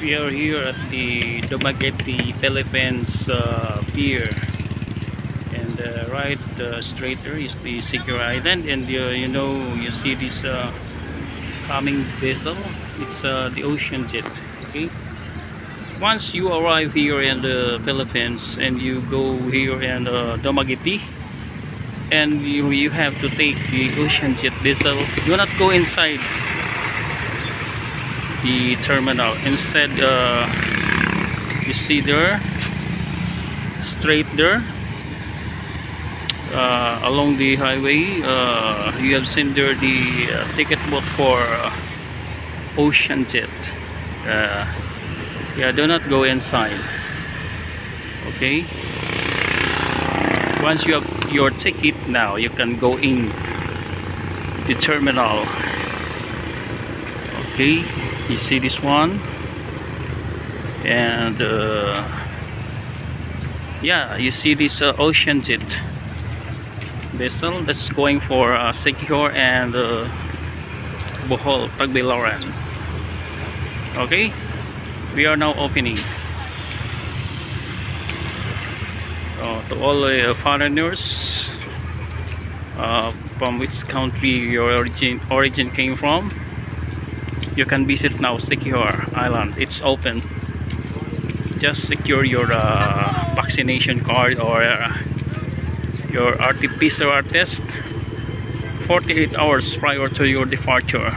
We are here at the Dumaguete Philippines uh, Pier. And uh, right uh, straight there is the Siquijor Island. And uh, you know, you see this uh, coming vessel. It's uh, the Ocean Jet. Okay. Once you arrive here in the Philippines and you go here in uh, Dumaguete, and you, you have to take the Ocean Jet vessel, do not go inside the terminal. Instead uh, you see there straight there uh, along the highway uh, you have seen there the uh, ticket booth for uh, ocean jet. Uh, yeah do not go inside. Okay? Once you have your ticket now you can go in the terminal. Okay you see this one? And uh, yeah you see this uh, ocean jet vessel that's going for uh, Siquijor and uh, Bohol Tagbilaran okay? We are now opening. Uh, to all uh, foreigners uh, from which country your origin origin came from you can visit now Siquijor island. It's open. Just secure your uh, vaccination card or uh, your RT-PCR test 48 hours prior to your departure